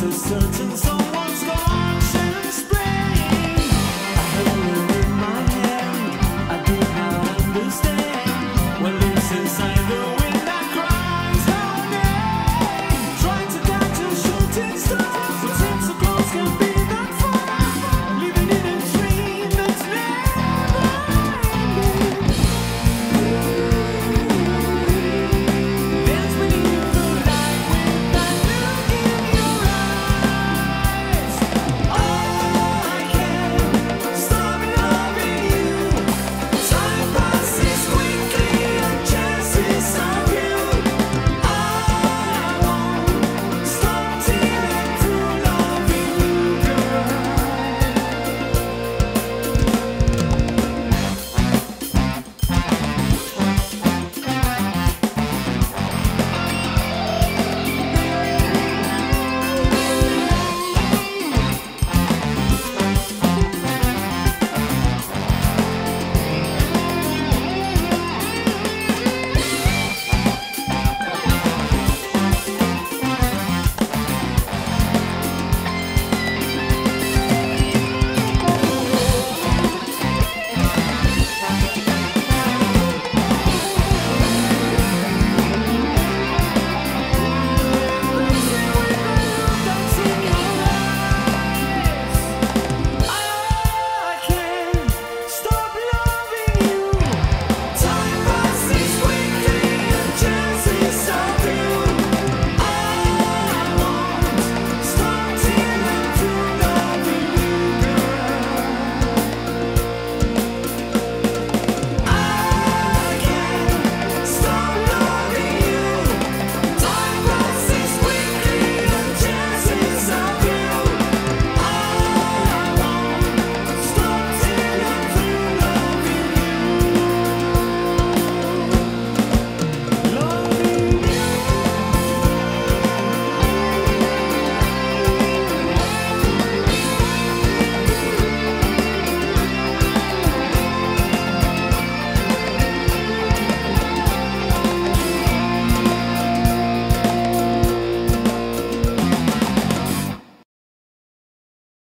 just a certain song.